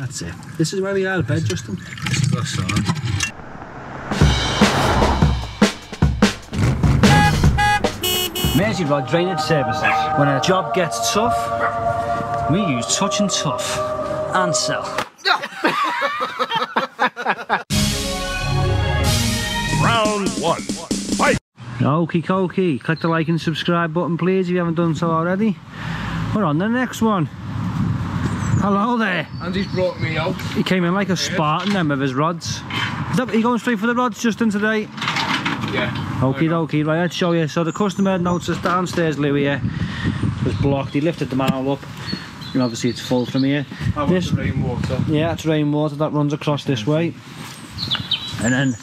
That's it. This is where we are, bed, Justin. This That's on. Mersey Rod Drainage Services. When a job gets tough, we use Touch and Tough Ansell. Round one. Fight! Okie dokie. Click the like and subscribe button, please, if you haven't done so already. We're on the next one. Hello there. Andy's brought me out. He came in like a Spartan then with his rods. That, you going straight for the rods, Justin, today? Yeah. Okie dokie, right, let's show you. So the customer noticed downstairs Louis here was blocked. He lifted the manhole up. And obviously it's full from here. This- rainwater. Yeah, it's rainwater that runs across this way. And then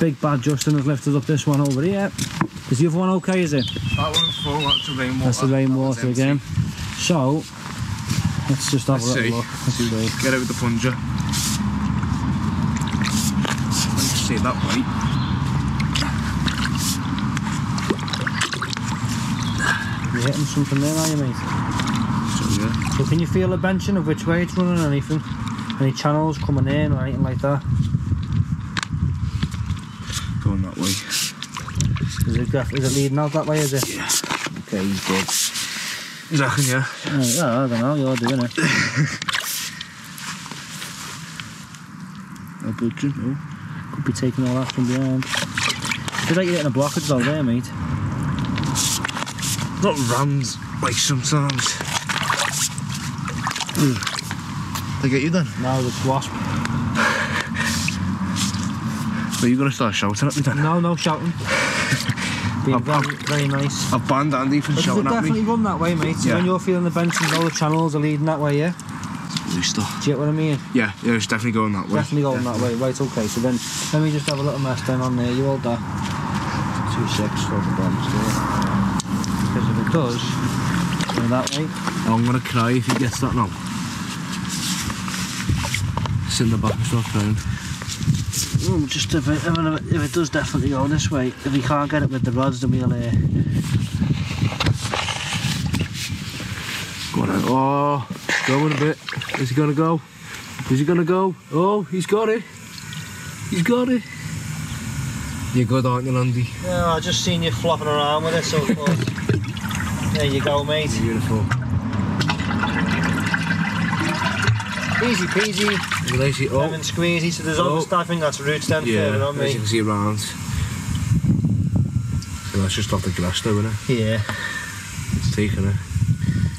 Big Bad Justin has lifted up this one over here. Is the other one okay, is it? That one's full, that's the rainwater. That's the rainwater empty. again. So, let's just have Let's a little see. look. Let's see. Get out with the plunger. Let's see that way. You're hitting something there, are you, mate? So yeah. So can you feel the benching of which way it's running or anything? Any channels coming in or anything like that? Going that way. Is it, it leading out that way, is it? Yeah. Okay, he's good. Exactly, yeah. Oh, yeah, I don't know, you're doing it. A budget, oh. Could be taking all that from behind. Feel like you're hitting a blockage though there, mate. Not rams, like sometimes. They get you then? Now it's wasp. But you're gonna start shouting at me then? No, no shouting. Being I've- very, very nice. I've banned Andy from But shouting at definitely me. run that way, mate? Yeah. when you're feeling the bench and all the channels are leading that way, yeah? Stuff. Do you get what I mean? Yeah, yeah, it's definitely going that way. Definitely going yeah. that way. Right, okay. So then, let me just have a little mess down on there. You hold that. Two six for the bombs there. Because if it does, go that way. I'm gonna cry if he gets that now. Sit in the back and start crying. Mm, just if it, if it, if it does definitely go this way, if he can't get it with the rods, then we'll. Uh, Go on. Oh, going a bit. Is he gonna go? Is he gonna go? Oh, he's got it. He's got it. You're good, aren't you, Andy? yeah, I just seen you flopping around with it, so. There you go, mate. Beautiful. Easy peasy, Lazy. Oh, lemon squeezy. So there's Oh. obviously, I think that's roots then yeah. further on As you can see around. So that's just off the grass, though, isn't it? Yeah. It's taking it.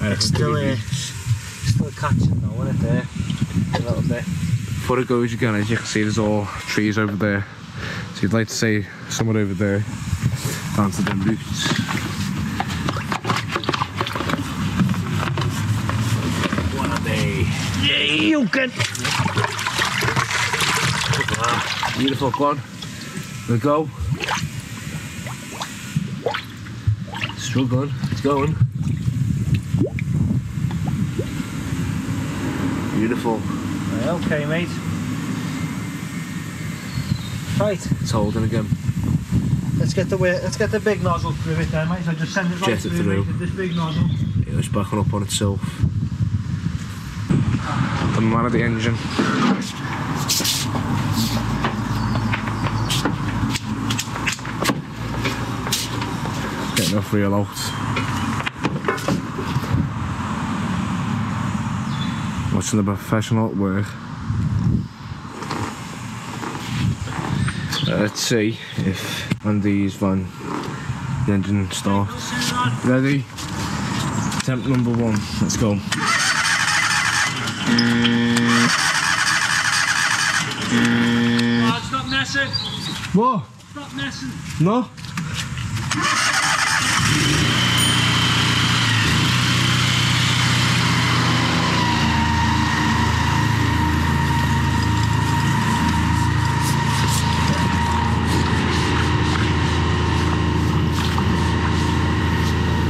It's still, uh, still catching though, isn't it there? A little bit. Before it goes again, as you can see, there's all trees over there. So you'd like to say somewhere over there, down to them roots. Beautiful, go on. We go. Still going. It's going. Beautiful. Okay, mate. Right, It's holding again. let's get the way, let's get the big nozzle through it then, mate. So just send it right Jet it through, through. mate, with this big nozzle. Yeah, it's backing up on itself. The man of the engine. Getting off real out. Watching the professional work. Uh, let's see if Andy's van the engine starts. Ready? Attempt number one. Let's go. Oh, stop messing! What? Stop messing! No?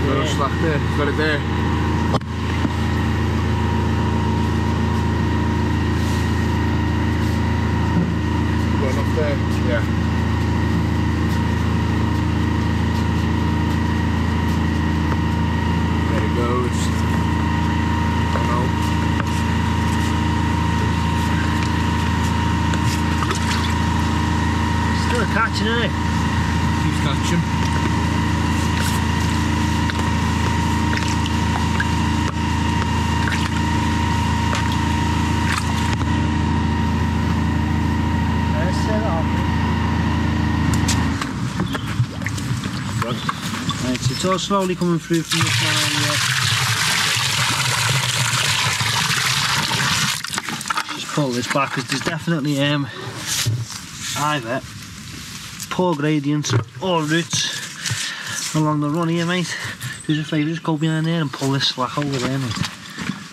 Little slack there. Got it there. Catching it. Keeps catching. Let's set it up. Right, so it's all slowly coming through from this here. Just pull this back because there's definitely um either poor gradients or roots along the run here, mate. Do us a favour, just go behind there and pull this slack over there, mate.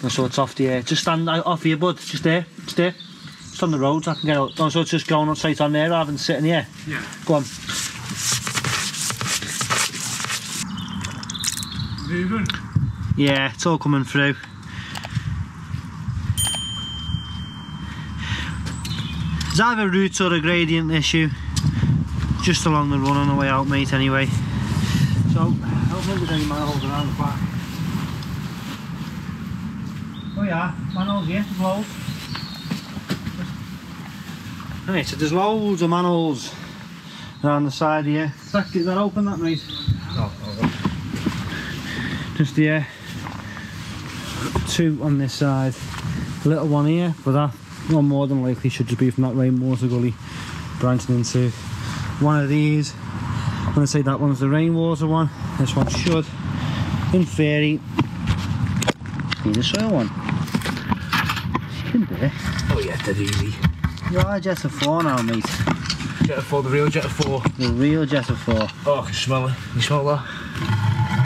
And so it's off the air. Just stand out off here, bud. Just there, just there. Just on the road so I can get out. Oh, so it's just going on straight on there rather than sitting here. Yeah. Go on. Moving. Yeah, it's all coming through. It's either roots or a gradient issue. Just along the run on the way out, mate, anyway. So, I don't think there's any manholes around the back. Oh yeah, manholes here, there's loads. Right, so there's loads of manholes around the side here. here. Is that, is that open, that mate? Oh, Just here. Two on this side. A little one here, but that one more than likely should just be from that rainwater gully branching into one of these. I'm going to say that one's the rainwater one. This one should, in theory, be the soil one. In there. oh yeah, dead easy. You are Jetta 4 now, mate. Jet of 4, the real Jet of 4. The real Jetta 4. Oh, I can smell it. You smell that?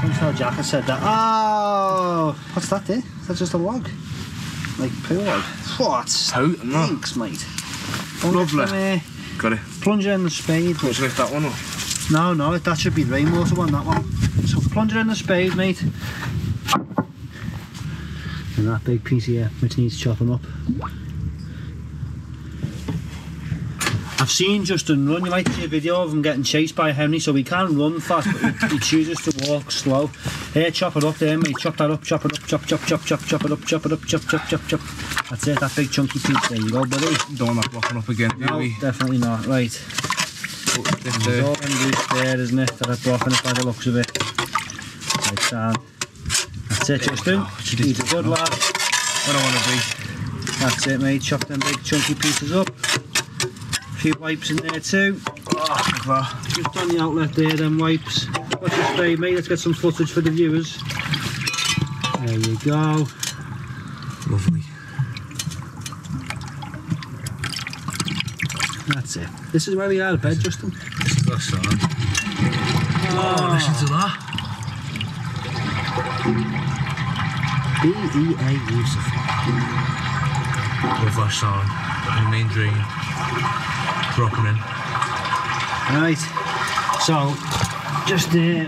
I'm sure Jack has said that. Oh! What's that there? Is that just a log? Like poo log? What? Thanks, mate. Lovely. Got it. Plunger in the spade. Let's lift that one up. No, no, that should be the rainwater one, that one. So plunger in the spade, mate. And that big piece here, which needs chopping up. I've seen Justin run, you might see a video of him getting chased by Henry, so he can run fast, but he, he chooses to walk slow. Here, chop it up there, mate, chop that up, chop it up, chop, chop, chop, chop, chop it up, chop it up, chop, chop, chop, chop. That's it, that big chunky piece, there you go, buddy. Don't want that blocking up again, do No, we? definitely not, right. There's there. all them roots there, isn't it? That are blocking it by the looks of it. Right, Sam. That's it, Justin. He's a good lad. I want to be. That's it, mate. Chop them big chunky pieces up. A few wipes in there too. Oh, look at that. Just on the outlet there, them wipes. What's your spray, mate? Let's get some footage for the viewers. There you go. Lovely. That's it. This is where we are, bed, Justin. This is. Oh, listen to that. B-E-A Yusuf. Love that sound. And the main drain. Dropping in. Right. So, just uh,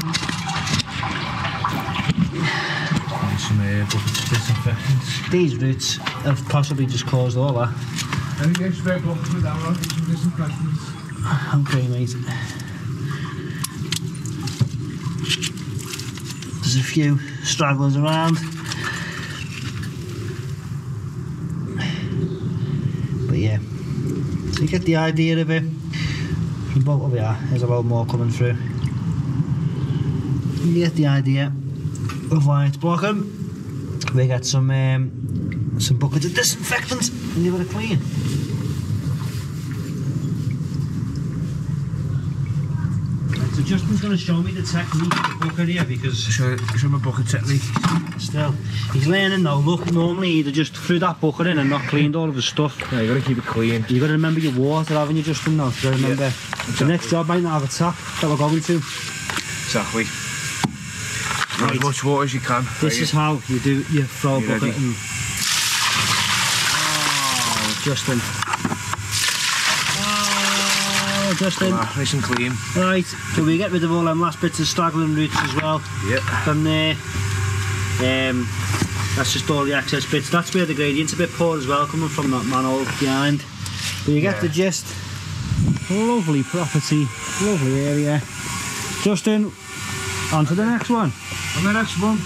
And some uh, buckets of disinfectants. these roots have possibly just caused all that. I think it's very blocked with that one. Some disinfectants. Okay, mate. There's a few stragglers around. But yeah, so you get the idea of it. From both over there, there's a lot more coming through. You get the idea of why it's blocking. We got some um, some buckets of disinfectant and give it a clean. So Justin's going to show me the technique of the bucket here because Show, show my bucket technique. still he's learning now. Look, normally he'd have just threw that bucket in and not cleaned all of his stuff. Yeah, you gotta keep it clean. You got to remember your water, haven't you, Justin? Now, so remember the next job might not have a tap that we're going to. Exactly. Right. as much water as you can. This is how you do you throw bucket and. Oh, Justin. Oh, Justin. Ah, nice and clean. Right, so we get rid of all them last bits of straggling roots as well. Yep. from there. Um, that's just all the access bits. That's where the gradient's a bit poor as well, coming from that manhole behind. But you get Yeah. the gist. Lovely property, lovely area. Justin, on to the next one. On the next one,